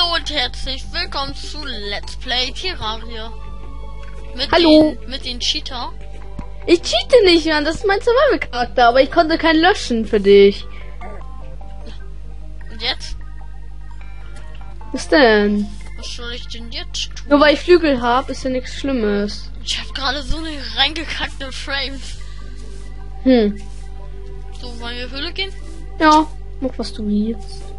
Hallo und herzlich willkommen zu Let's Play Terraria. Mit Hallo. Den, mit den Cheater. Ich cheate nicht, Mann. Das ist mein Survival-Charakter, aber ich konnte keinen löschen für dich. Und jetzt? Was denn? Was soll ich denn jetzt tun? Nur weil ich Flügel habe, ist ja nichts Schlimmes. Ich habe gerade so eine reingekackte Frames. Hm. So, wollen wir Höhle gehen? Ja, mach was du willst.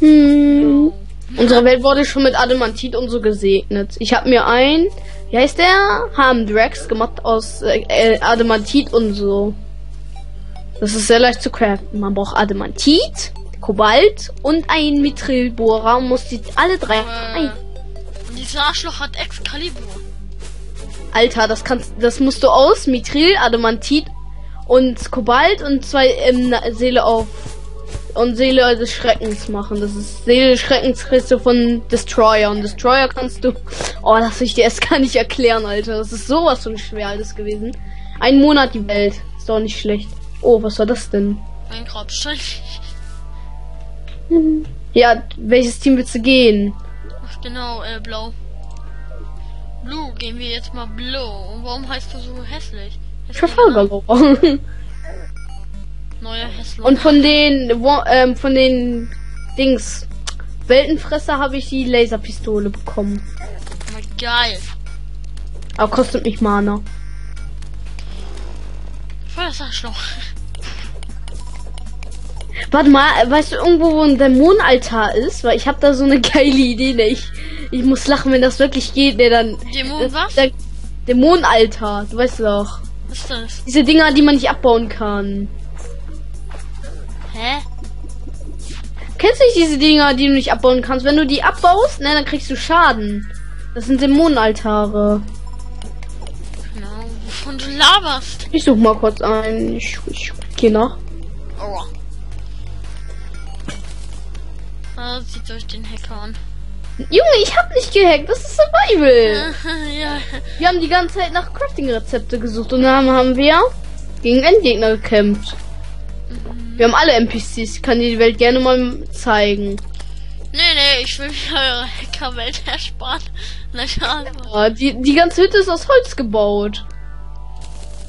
Hm. Unsere Welt wurde schon mit Adamantit und so gesegnet. Ich habe mir ein, wie heißt der? Harmdrax gemacht aus äh, äh, Adamantit und so. Das ist sehr leicht zu craften. Man braucht Adamantit, Kobalt und ein Mithrilbohrer. und Muss die alle drei. Äh, Ein. und dieses Arschloch hat Excalibur. Alter, das kannst, das musst du aus Mithril, Adamantit und Kobalt und zwei ähm, Seele auf und Seele des Schreckens machen. Das ist Seele des Schreckens kriegst du von Destroyer und Destroyer kannst du. Oh, das ich dir erst gar nicht erklären, Alter. Das ist sowas von schwer alles gewesen. Ein Monat die Welt, ist doch nicht schlecht. Oh, was war das denn? Ein Grabstein. Ja, welches Team willst du gehen? Ach genau, äh, blau. Blue, gehen wir jetzt mal blau. Und warum heißt du so hässlich? Hässlicher Name. Neuer Hässler. Und von den, wo, ähm, von den Dings Weltenfresser habe ich die Laserpistole bekommen. Aber geil. Aber kostet mich Mana. Voll das Arschloch. Warte mal, weißt du irgendwo, wo ein Dämonenaltar ist? Weil ich habe da so eine geile Idee, ne? Ich, ich muss lachen, wenn das wirklich geht, ne? Dann. Dämon was? Der Dämonenaltar, du weißt doch. Was ist das? Diese Dinger, die man nicht abbauen kann. Kennst du nicht diese Dinger, die du nicht abbauen kannst? Wenn du die abbaust, ne, dann kriegst du Schaden. Das sind Dämonenaltare. Genau, wovon du laberst. Ich such mal kurz ein. Ich, ich geh nach. Aua. Ah, sieht euch den Hacker an. Junge, ich hab nicht gehackt. Das ist Survival. ja. Wir haben die ganze Zeit nach Crafting-Rezepte gesucht und dann haben wir gegen Endgegner gekämpft. Wir haben alle NPCs. Ich kann dir die Welt gerne mal zeigen. Nee, nee, ich will mir eure Hackerwelt ersparen. Na ja, Ja, die, die ganze Hütte ist aus Holz gebaut.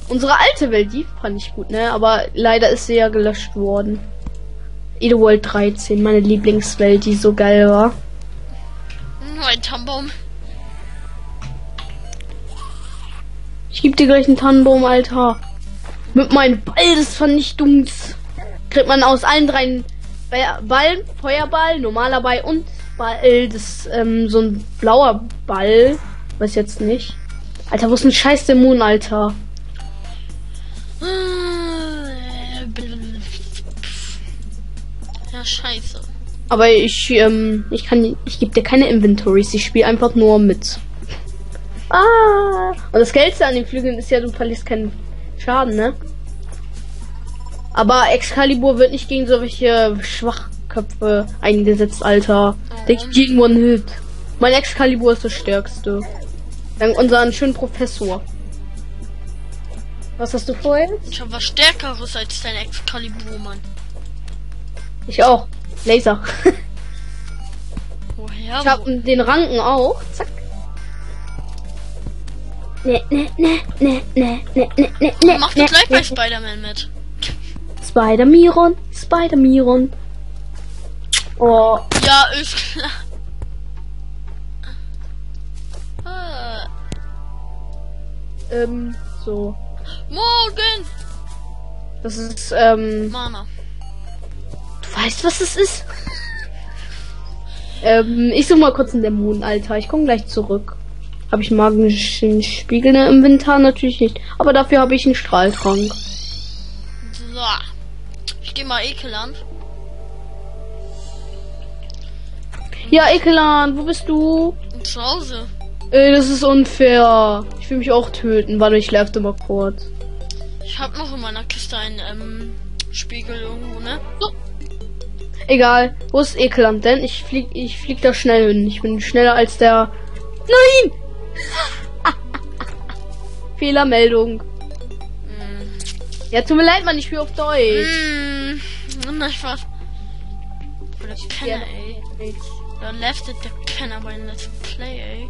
Unsere alte Welt, die fand ich gut, ne? Aber leider ist sie ja gelöscht worden. Edeworld 13, meine Lieblingswelt, die so geil war. nur ein Tannenbaum. Ich geb dir gleich einen Tannenbaum, Alter. Mit meinem Ball des Vernichtungs kriegt man aus allen drei Ba- Ballen, Feuerball, normaler Ball und Ball, das, ähm, so ein blauer Ball. Weiß jetzt nicht. Alter, wo ist ein scheiß Dämon, Alter? Ja, scheiße. Aber ich, ähm, ich kann, ich gebe dir keine Inventories. Ich spiele einfach nur mit. Ah! Und das Geilste an den Flügeln ist ja, du verlierst keinen Schaden, ne? Aber Excalibur wird nicht gegen solche Schwachköpfe eingesetzt, Alter. Der gibt jeden One-Hit. Mein Excalibur ist das stärkste. Dank unseren schönen Professor. Was hast du vorher? Ich hab was Stärkeres als dein Excalibur, Mann. Ich auch. Laser. Woher? Ich hab den Ranken auch. Zack. Ne, ne, ne, ne, ne, ne, ne, ne, Wo? ne, Mach ne, doch gleich ne, bei Spider-Man mit. Spider-Miron, Spider-Miron. Oh, Ja, ist klar. Ah, ähm, so. morgen! Das ist, ähm, Mana. du weißt, was es ist? ähm, ich such mal kurz einen Dämonen, Alter. Ich komme gleich zurück. Habe ich magischen Spiegel im Inventar? Natürlich nicht. Aber dafür habe ich einen Strahltrank. So. Ich geh mal Ekel an. Ja, Ekelan, wo bist du? Zu Hause. Ey, das ist unfair. Ich will mich auch töten. Warte, ich läuft mal kurz. Ich hab noch in meiner Kiste einen ähm, Spiegel irgendwo, ne? So. Egal. Wo ist Ekeland denn? Ich flieg, ich flieg da schnell hin. Ich bin schneller als der. Nein! Fehlermeldung. Mm. Ja, tut mir leid, Mann, ich spiele auf Deutsch. Mm. Na, Spaß. Oder Penner, ey. Da leftet der Penner bei Let's Play, ey.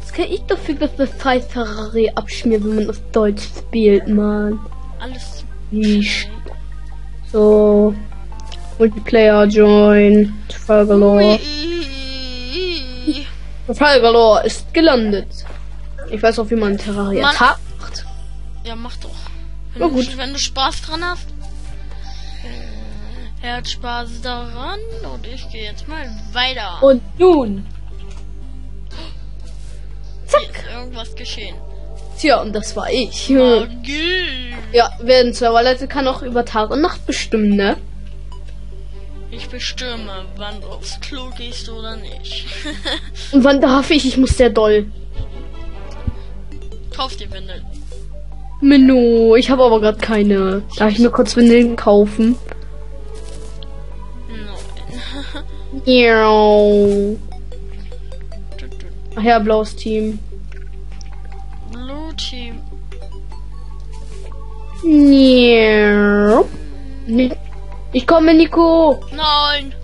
Das kann ich dafür, dass das Preis Ferrari abschmiert, wenn man das Deutsch spielt, Mann. Alles. Yeesh. So. Multiplayer join. Trafalgar. Trafalgar ist gelandet. Ich weiß auch, wie man Terraria macht. Ja, mach doch. Wenn, du, gut. wenn du Spaß dran hast. Er hat Spaß daran und ich gehe jetzt mal weiter. Und nun. Hier ist irgendwas geschehen. Tja, und das war ich. Magie. Ja, wer in Serverleute kann auch über Tag und Nacht bestimmen, ne? Ich bestimme, wann du aufs Klo gehst oder nicht. Und wann darf ich? Ich muss sehr doll. Kauf dir Windeln. Menno, ich habe aber gerade keine. Darf ich mir kurz Windeln kaufen? Ach ja, blaues Team. Blue Team. Ich komme, Nico. Nein.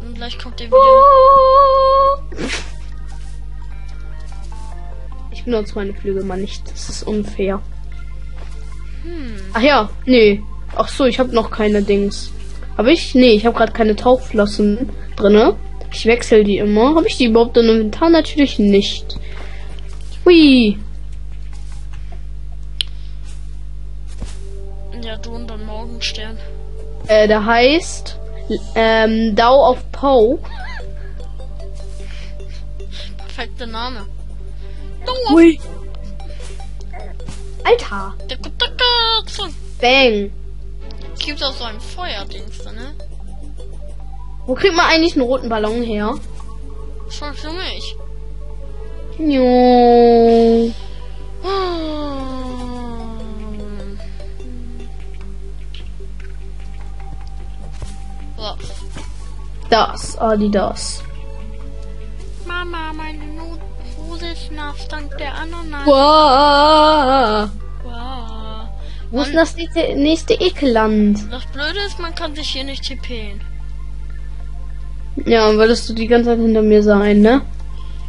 Und gleich kommt der Oh. wieder. Ich benutze meine Flügel mal nicht. Das ist unfair. Hm. Ach ja, nee. Ach so, ich habe noch keine Dings. Habe ich? Nee, ich habe gerade keine Tauchflossen drinne. Ich wechsle die immer. Habe ich die überhaupt im Inventar? Natürlich nicht. Hui. Ja, du und dann Morgenstern. Äh, der heißt ähm, Dau auf Poe. Perfekter Name. Hui. Alter. Bang. Gibt auch so ein Feuerdings da, ne? Wo kriegt man eigentlich einen roten Ballon her? Schon für mich. Jo. Das, Adidas. Mama, meine Hose ist nass dank der Ananas. Wow. Ist das nächste, Ekelland? Das Blöde ist, man kann sich hier nicht tippen. Ja, würdest du die ganze Zeit hinter mir sein, ne?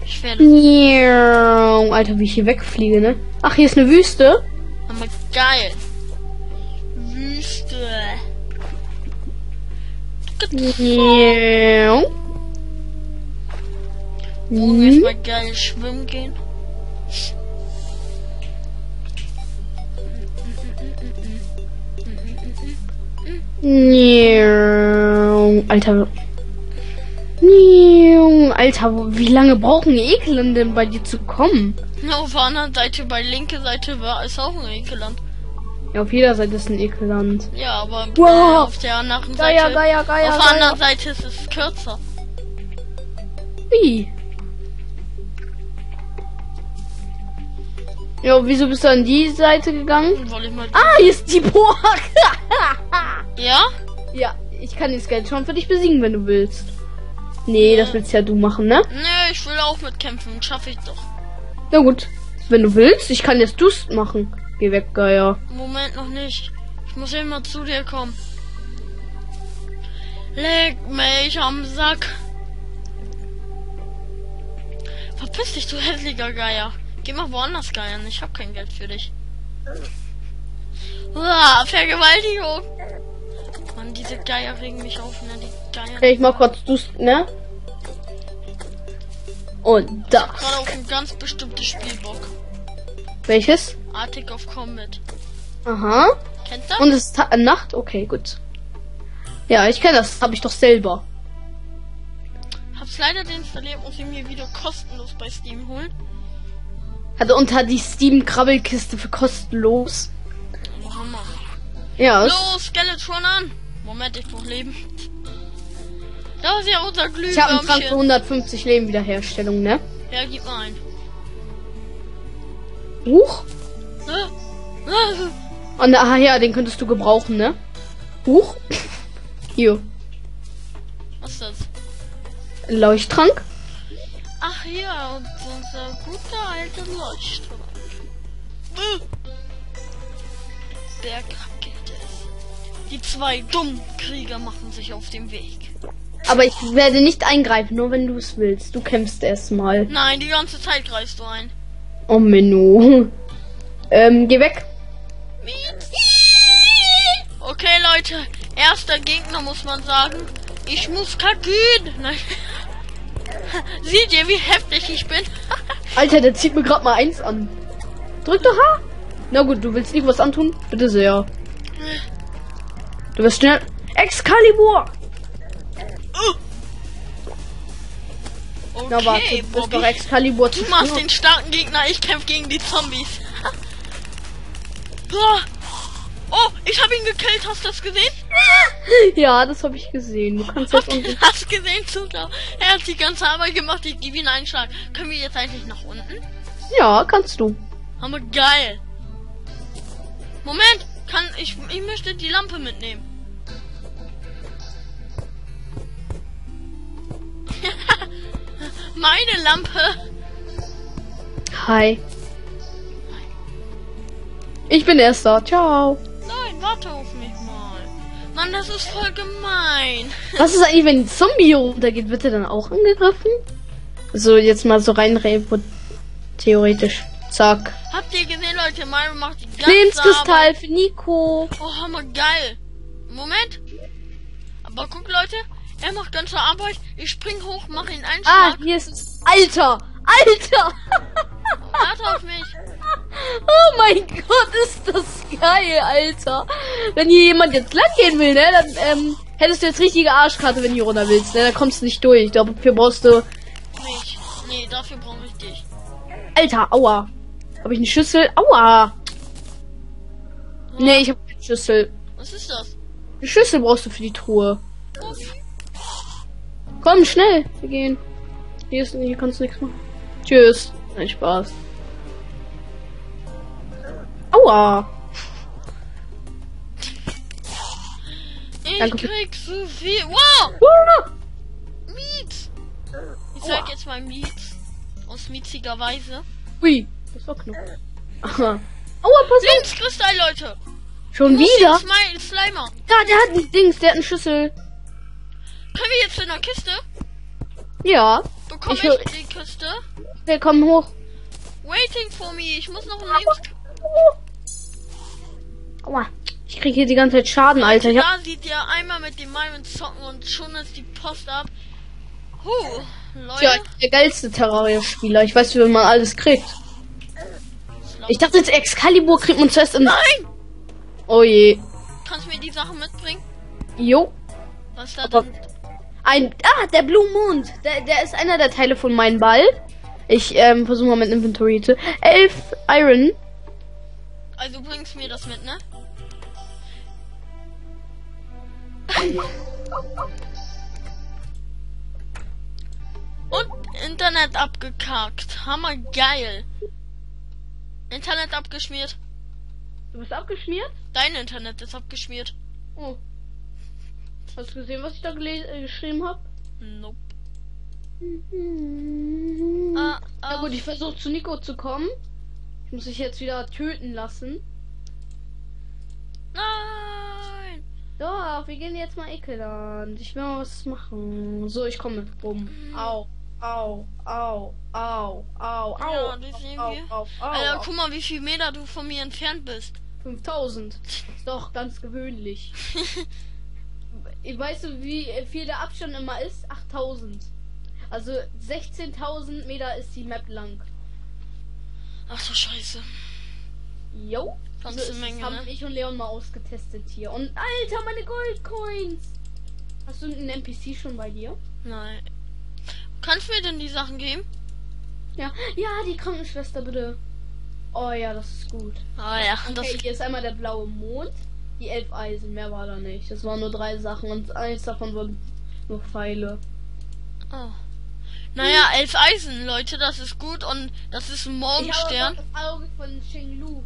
Ich werde Miau. Alter, wie ich hier wegfliege, ne? Ach, hier ist eine Wüste. aber geil. Wüste. Miau. Morgen jetzt Mhm. mal geil schwimmen gehen. Alter. Alter, wie lange brauchen Ekeln denn bei dir zu kommen? Auf der anderen Seite, bei linke Seite war ist auch ein Ekeland. Ja, auf jeder Seite ist ein Ekelland. Ja, aber Wow. äh, auf der anderen Seite. Geier, Geier, Geier, auf der anderen Seite ist es kürzer. Wie? Ja, wieso bist du an die Seite gegangen? Ah, hier ist die Burg. Ja? ja, ich kann den Skelett schon für dich besiegen, wenn du willst. Nee, das willst ja du machen, ne? Nö, ich will auch mitkämpfen. Schaffe ich doch. Na gut. Wenn du willst, ich kann jetzt du's machen. Geh weg, Geier. Moment noch nicht. Ich muss immer zu dir kommen. Leg mich am Sack. Verpiss dich, du hässlicher Geier. Geh mal woanders geiern. Ich hab kein Geld für dich. Uah, Vergewaltigung. Mann, diese Geier regen mich auf, ne? Die Geier. Okay, ich mach kurz du's, ne? Und Gerade das. auf ein ganz bestimmtes Spiel Bock. Welches? Arctic of Combat. Aha. Kennt ihr? Und es ist Ta Nacht? Okay, gut. Ja, ich kenne das. Habe ich doch selber. Hab's leider deinstalliert, muss ich mir wieder kostenlos bei Steam holen. Hatte unter die Steam-Krabbelkiste für kostenlos. Hammer. Ja, Los, Skeletron an! Moment, ich brauch Leben. Da ist ja unser ich habe einen Trank für Glühwürmchen. 150 Leben Wiederherstellung, ne? Ja, gib mal ein. Huch. Und ah ja, den könntest du gebrauchen, ne? Huch. Hier. Was ist das? Leuchttrank. Ach ja, und unser guter alter Leuchtturm. Äh. Bergrakete. Die zwei dummen Krieger machen sich auf den Weg. Aber ich werde nicht eingreifen, nur wenn du es willst. Du kämpfst erstmal. Nein, die ganze Zeit greifst du ein. Oh Menno. Ähm, geh weg. Okay, Leute. Erster Gegner muss man sagen. Ich muss kacken. Nein. Seht ihr, wie heftig ich bin? Alter, der zieht mir gerade mal eins an. Drück doch H. Na gut, du willst irgendwas antun? Bitte sehr. Du wirst schnell. Excalibur! Okay, Na warte, du bist Bobby. doch Excalibur Du zu machst schnell. den starken Gegner, ich kämpfe gegen die Zombies. Boah. Oh, ich habe ihn gekillt, hast du das gesehen? Ja, das habe ich gesehen. Du kannst jetzt unten. Hast gesehen, Zuschauer? Er hat die ganze Arbeit gemacht, ich gebe ihm einen Schlag. Können wir jetzt eigentlich nach unten? Ja, kannst du. Hammer geil. Moment, kann ich ich möchte die Lampe mitnehmen. Meine Lampe. Hi. Ich bin erster. Ciao. Warte auf mich mal. Mann, das ist voll gemein. Was ist eigentlich, wenn ein Zombie runtergeht? Wird er dann auch angegriffen? So, jetzt mal so rein repo- theoretisch. Zack. Habt ihr gesehen, Leute? Mario macht die ganze Lebenskristall Arbeit. für Nico. Oh, hammer geil. Moment. Aber guck, Leute. Er macht ganze Arbeit. Ich spring hoch, mach ihn einen Ah, hier ist es. Alter! Alter! Warte auf mich. Oh mein Gott, ist das geil, Alter. Wenn hier jemand jetzt lang gehen will, ne, dann ähm, hättest du jetzt richtige Arschkarte, wenn du hier runter willst, ne? Dann kommst du nicht durch. Dafür brauchst du. Nicht. Nee, dafür brauche ich dich. Alter, aua. Habe ich eine Schüssel? Aua. Nee, ich habe keine Schüssel. Was ist das? Eine Schüssel brauchst du für die Truhe. Bobby. Komm, schnell. Wir gehen. Hier, ist, hier kannst du nichts machen. Tschüss. Nein, Spaß. Aua. Ich Danke. krieg so viel. Wow! Ah. Miet! Ich sag jetzt mal Miet. Aus mietziger Weise. Ui, das war knapp. Aua, pass auf. Lebenskristall, Leute! Schon wieder? der Smile Slimer? Ja, der hat ein Dings, der hat eine Schüssel. Können wir jetzt in der Kiste? Ja. Bekomme Ich ich, die Kiste? Komm hoch. Waiting for me. Ich muss noch ein Lebens... Aua. Ich krieg hier die ganze Zeit Schaden, Alter. Ich Da sieht ihr einmal mit dem Mario zocken und schon ist die Post ab. Huh, Leute. ja, der geilste Terraria-Spieler. Ich weiß, wie man alles kriegt. Ich dachte jetzt Excalibur kriegt man zuerst im... Nein! Oh je. Kannst du mir die Sachen mitbringen? Jo. Was da Aber- drin? Ein... Ah, der Blue Mond. Der, der ist einer der Teile von meinem Ball. Ich ähm, versuche mal mit Inventory zu... Elf Iron. Also bringst mir das mit, ne? Und Internet abgekackt. Hammer geil. Internet abgeschmiert. Du bist abgeschmiert? Dein Internet ist abgeschmiert. Oh. Hast du gesehen, was ich da äh, geschrieben habe? Nope. Ah, Ah, Na ah. gut, ich versuche zu Nico zu kommen. Ich muss dich jetzt wieder töten lassen. Nein! Doch, wir gehen jetzt mal Ekeland. Ich will mal was machen. So, ich komme. Bumm. Au. Au. Au. Au. Au. Au. Ja, au, wir. au, au, Alter, au. guck mal, wie viel Meter du von mir entfernt bist. 5000. Ist doch ganz gewöhnlich. weißt du, wie viel der Abstand immer ist? 8000. Also 16.000 Meter ist die Map lang. Ach du Scheiße. Jo. Ganze so ist Menge, haben ne? ich und Leon mal ausgetestet hier. Und Alter, meine Goldcoins! Hast du einen NPC schon bei dir? Nein. Kannst du mir denn die Sachen geben? Ja. Ja, die Krankenschwester bitte. Oh ja, das ist gut. Ah ja, das Okay, hier ist einmal der blaue Mond. Die elf Eisen, mehr war da nicht. Das waren nur drei Sachen und eins davon waren nur Pfeile. Oh. Naja, elf Eisen, Leute, das ist gut und das ist ein Ich habe Morgenstern. das Auge von Xinglu.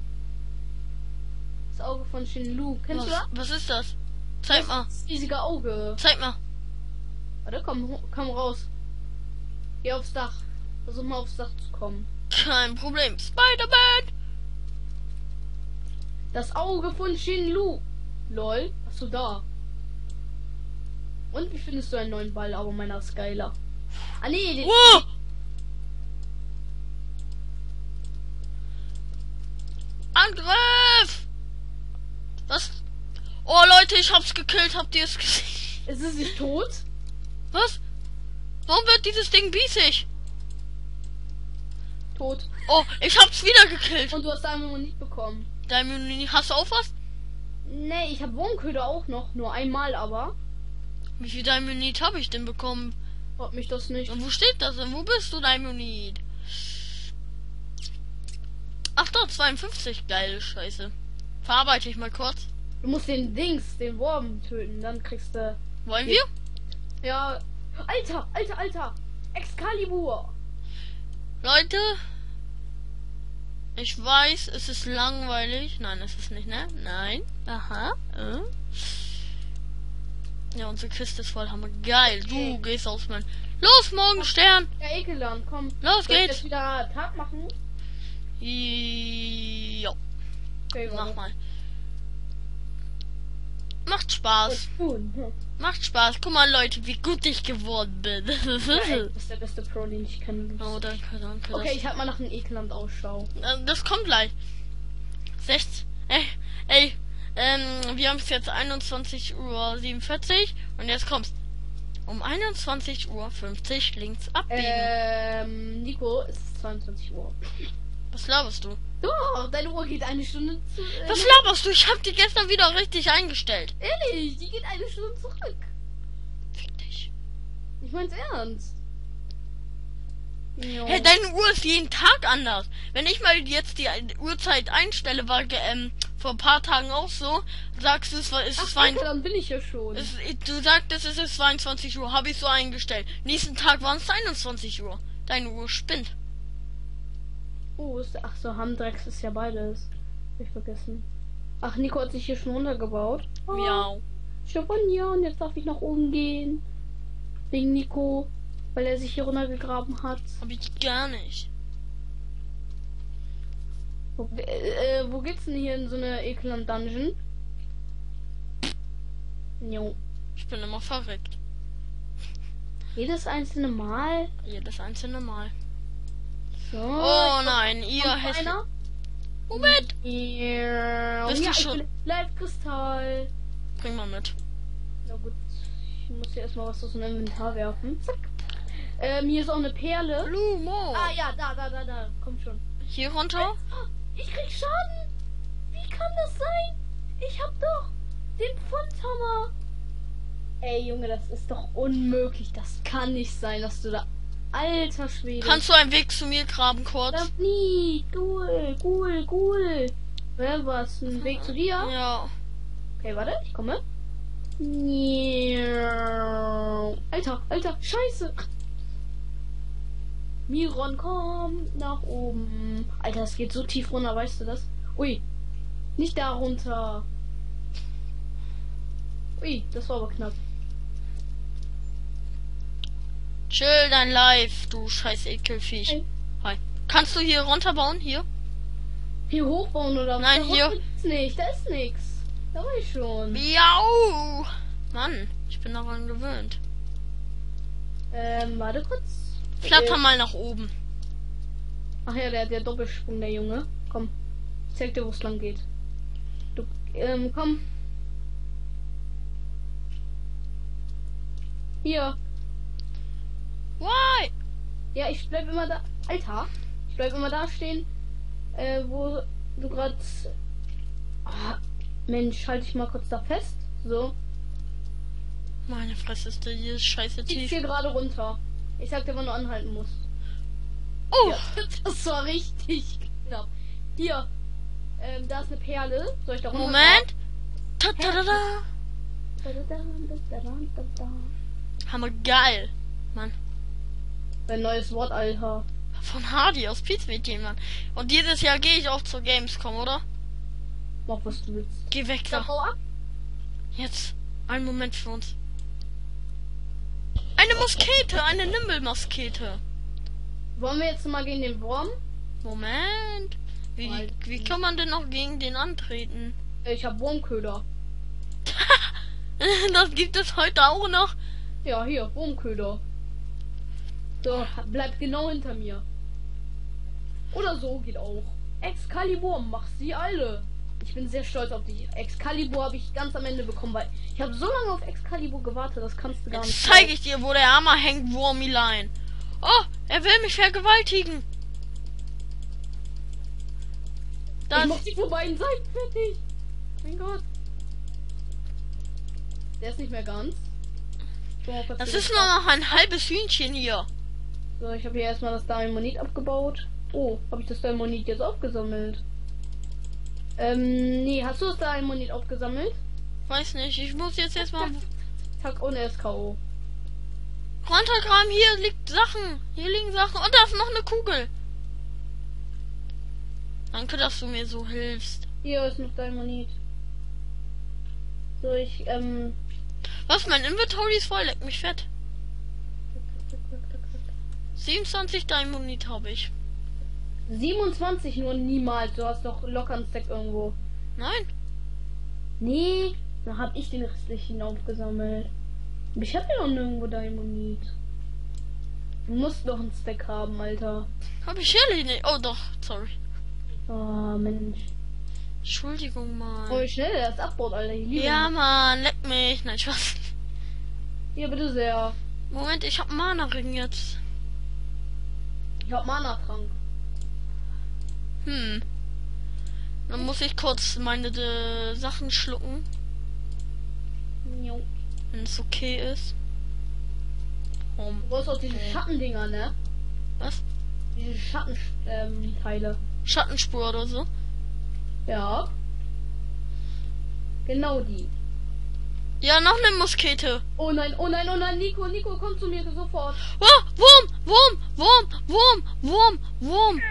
Das Auge von Xinglu. Kennst du Was, das? was ist das? Zeig mal, Das riesige Auge. zeig mal. Warte, komm, komm raus. Geh aufs Dach. Versuch mal aufs Dach zu kommen. Kein Problem. Spider-Man! Das Auge von Xinglu. Lol. Achso, da. Und wie findest du einen neuen Ball? Aber meiner ist geiler. Ah, nee, den, Wow! Angriff! Was? Oh Leute, ich hab's gekillt, habt ihr es gesehen? ist es nicht tot? Was? Warum wird dieses Ding biesig? Tot. Oh, ich hab's wieder gekillt. Und du hast einmal nicht bekommen. Dein Menü, hast du auch was? Nee, ich habe Wurmköder auch noch. Nur einmal aber. Wie viel Diamonit habe ich denn bekommen? Fragt mich das nicht. Und wo steht das denn? Wo bist du, Diamonit? Ach doch, 52. Geile Scheiße. Verarbeite ich mal kurz. Du musst den Dings, den Wurm töten. Dann kriegst du. Wollen wir? Ja. Alter, alter, alter. Excalibur. Leute, ich weiß, es ist langweilig. Nein, es ist nicht, ne? Nein. Aha. Äh. Ja, unsere Kiste ist voll hammer. Geil. Du Okay. gehst aus mein. Los, Morgenstern! Ja, Ekeland, komm. Los Soll ich geht's! jetzt wieder Tag machen? Jo, Okay, mach mal. Macht Spaß. Macht Spaß. Guck mal, Leute, wie gut ich geworden bin. Ja, ey, das ist der beste Pro, den ich kenne. oh, danke, danke. Okay, ich halt mal nach einem Ekeland Ausschau. Das, äh, das kommt gleich. 16. Ey, ey, ähm, wir haben es jetzt 21 Uhr 47 und jetzt kommst. Um 21 Uhr 50 links abbiegen. Ähm, Nico, es ist 22 Uhr. Was laberst du? Doch, deine Uhr geht eine Stunde zu. Äh, Was laberst du? Ich hab die gestern wieder richtig eingestellt. Ehrlich, die geht eine Stunde zurück. Fick dich. Ich mein's ernst. Jo. Hey, deine Uhr ist jeden Tag anders. Wenn ich mal jetzt die Uhrzeit einstelle, war ähm, vor ein paar Tagen auch so, sagst du, es war, es Ach, ist Alter, dann bin ich ja schon. es, du sagtest, es ist 22 Uhr, habe ich so eingestellt. Nächsten Tag waren es 21 Uhr. Deine Uhr spinnt. Oh, ist, ach so, Hamdrex ist ja beides. Hab ich vergessen. Ach, Nico hat sich hier schon runtergebaut. Oh, Miau. Stefania, und jetzt darf ich nach oben gehen. Wegen Nico, weil er sich hier runtergegraben hat. Hab ich gar nicht. Wo, äh, äh, wo geht's denn hier in so eine Ekeland Dungeon? Jo. Ich bin immer verrückt. Jedes einzelne Mal. Jedes einzelne Mal. So. Oh nein, ihr Kommt hässlich. Moment. Ja, Bist du ja, ich schon- bin Live-Kristall. Bring mal mit. Na gut, ich muss hier erstmal was aus dem Inventar werfen. Zack. Ähm, hier ist auch eine Perle. Blue Mo. Ah ja, da, da, da, da. Komm schon. Hier runter. Ich krieg Schaden. Wie kann das sein? Ich hab doch den Pfundhammer. Ey, Junge, das ist doch unmöglich. Das kann nicht sein, dass du da. Alter Schwede. Kannst du einen Weg zu mir graben kurz? Das nie. Cool, cool, cool. Wer was? Ein Weg zu dir? Ja. Okay, warte, ich komme. Alter, Alter, scheiße. Miron kommt nach oben. Alter, es geht so tief runter, weißt du das? Ui. Nicht da runter. Ui, das war aber knapp. Chill dein Life, du scheiß Ekelviech. Hey. Hi. Kannst du hier runterbauen? Hier? Hier hochbauen oder Nein, Da hier. Ist nicht, da ist nix. Da war ich schon. Miau! Mann, ich bin daran gewöhnt. Ähm, warte kurz. Flatter Äh, mal nach oben. Ach ja, der hat ja Doppelsprung, der Junge. Komm, ich zeig dir, wo es lang geht. Du, ähm, komm. Hier. Why? Ja, ich bleib immer da. Alter, ich bleib immer da stehen, äh, wo du grad. Ah, Mensch, halt dich mal kurz da fest. So. Meine Fresse ist hier scheiße Ich tief. hier gerade runter. Ich sag dir, wann du anhalten musst. Oh! Ja, das war richtig knapp. Hier. Ähm, da ist eine Perle. Soll ich da runter? Moment! Ta -ta -da -da. Hammer geil. Ein neues Wort, Alter. Von Hardy aus Pizmeet Mann. Und dieses Jahr gehe ich auch zur Gamescom, oder? Mach was du willst. Geh weg Da. Jetzt. Ein Moment für uns. Eine Moskete, eine Nimble-Moskete. Wollen wir jetzt mal gegen den Wurm? Moment. Wie, wie kann man denn noch gegen den antreten? Ich hab Wurmköder. Das gibt es heute auch noch. Ja, hier, Wurmköder. So, bleibt genau hinter mir. Oder so geht auch. Excalibur, mach sie alle. Ich bin sehr stolz auf dich. Excalibur habe ich ganz am Ende bekommen, weil ich habe so lange auf Excalibur gewartet, das kannst du gar Jetzt nicht. zeige ich dir, wo der Hammer hängt, Wurmilein. Oh, er will mich vergewaltigen. Ich Das, mach dich von beiden Seiten fertig. Mein Gott. Der ist nicht mehr ganz. Ich auch das ist nur noch ein halbes Hühnchen hier. So, ich habe hier erstmal das Diamonit abgebaut. Oh, habe ich das Diamonit jetzt aufgesammelt? Ähm, nee, hast du das Diamonit aufgesammelt? Weiß nicht, ich muss jetzt erstmal Zack, und er ist K.O. runtergraben. Hier liegt Sachen. Hier liegen Sachen. Und da ist noch eine Kugel. Danke, dass du mir so hilfst. Hier ist noch Diamonit. So, ich, ähm. Was, mein Inventory ist voll, leck mich fett. 27 Diamond habe ich. 27 nur niemals. Du hast doch locker einen Stack irgendwo. Nein, Nee, dann hab ich den restlichen aufgesammelt. Ich hab ja noch nirgendwo Diamonit. Du musst noch einen Stack haben, Alter. habe ich hier nicht. Oh doch, sorry. Oh, Mensch. Entschuldigung Oh, mal. wie schnell der das abbaut, Alter. Ja, Mann, leck mich. Nein, Spaß. Ja, bitte sehr. Moment, ich hab Mana-Ring jetzt. Ich hab Mana-Trank. Hm. Dann muss ich kurz meine äh, Sachen schlucken, Jo. wenn es okay ist. Um, Du brauchst auch diese Schattendinger, ne? was? Diese Schattenteile. Ähm. Schattenspur oder so? ja. Genau die. Ja, noch eine Muskete. Oh nein, oh nein, oh nein, Nico, Nico, komm zu mir sofort. Oh, Wurm, Wurm, Wurm, Wurm, Wurm, Wurm,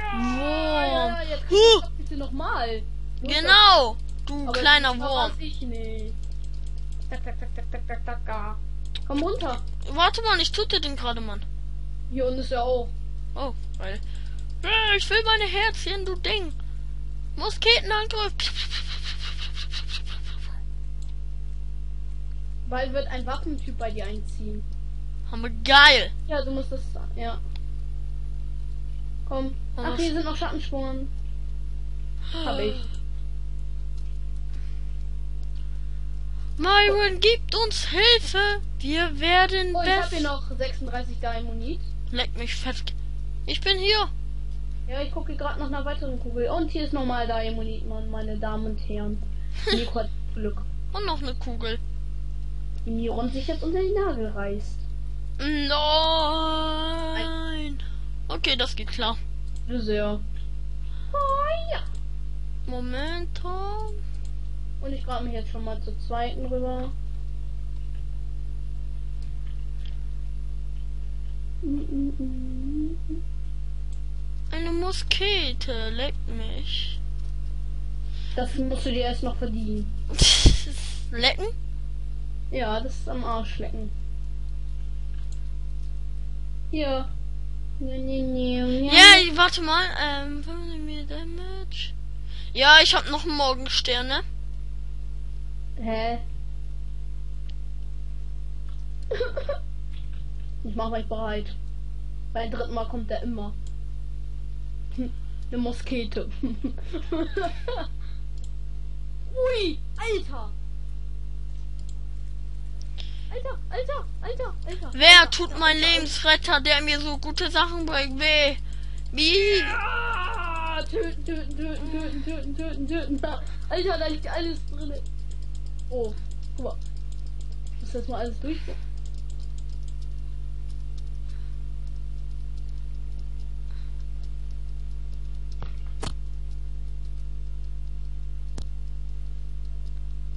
Ja, ja, Wurm. jetzt Huh. huh. bitte nochmal. Genau, du Aber kleiner das Wurm. weiß ich nicht. Tak, tak, tak, tak, tak, tak, tak. Komm runter. Warte mal, ich dir den gerade, Mann. Hier unten ist er auch. Oh, weil. Ich will meine Herzchen, du Ding. Musketenangriff. Bald wird ein Waffentyp bei dir einziehen. Wir geil. Ja, du musst das. Ja. Komm. Ach, Was? hier sind noch Schattenspuren. Hab ich. Myron gibt uns Hilfe. Wir werden Oh, ich hab hier noch 36 Diamonit. Leck mich fett. Ich bin hier. Ja, ich gucke gerade nach einer weiteren Kugel. Und hier ist nochmal Diamonit, meine Damen und Herren. Glück. Und noch eine Kugel. Die Miron sich jetzt unter den Nagel reißt. Nein. Okay, das geht klar. Sehr. Oh, ja. Moment. Und ich grab mich jetzt schon mal zur zweiten rüber. Eine Muskete. Leck mich. Das musst du dir erst noch verdienen. Lecken? Ja, das ist am Arsch lecken. Ja, ich- warte mal. Ähm, 15 mehr Damage. Ja, ich hab noch einen Morgenstern, ne? Hä? Ich mach mich bereit. Beim dritten Mal kommt er immer. Eine Moskete. Ui, Alter! Alter, Alter, Alter, Alter. Wer tut mein Lebensretter, der mir so gute Sachen bringt, weh? Wie? Ah, töten, töten, töten, töten, töten, töten, töten. Da. Alter, da liegt alles drin. Oh, guck mal. Ich muss jetzt mal alles durch.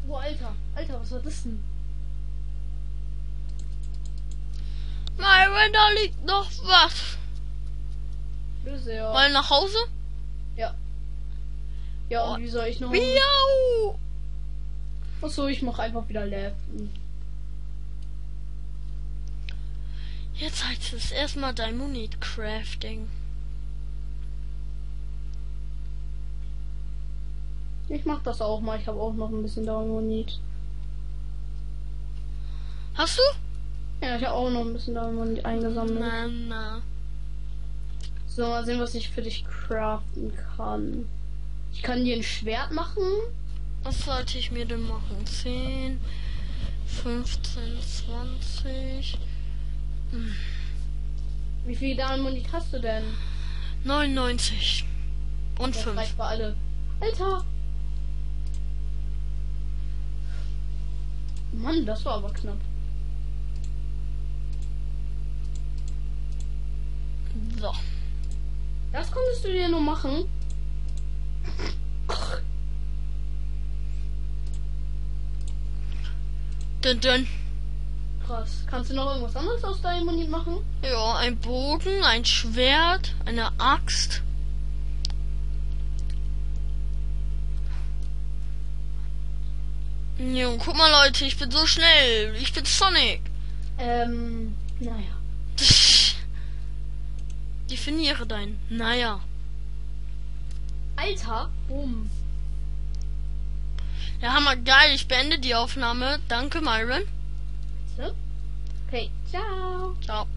Oh, Alter. Alter, was war das denn? Myron, da liegt noch was. Böse, ja. Wollen nach Hause? Ja, und wie soll ich noch... Miau! Achso, ich mach einfach wieder Leben. Jetzt heißt es erstmal Diamond Crafting. Ich mach das auch mal. Ich habe auch noch ein bisschen Diamond. Hast du? Ja, ich habe auch noch ein bisschen Diamond eingesammelt. Na, na. So, mal sehen, was ich für dich craften kann. Ich kann dir ein Schwert machen. Was sollte ich mir denn machen? 10, 15, 20, Wie viel Diamond hast du denn? 99 und Das 5. reicht für alle. Alter! Mann, das war aber knapp. So. Das konntest du dir nur machen. Dün, dün. Krass. Kannst du noch irgendwas anderes aus Diamond machen? Ja, ein Bogen, ein Schwert, eine Axt. Jo, guck mal Leute, ich bin so schnell. Ich bin Sonic. Ähm, naja. Definiere dein. Naja. Alter, boom. Ja, hammer geil. Ich beende die Aufnahme. Danke, Myron. So. Okay, ciao. Ciao.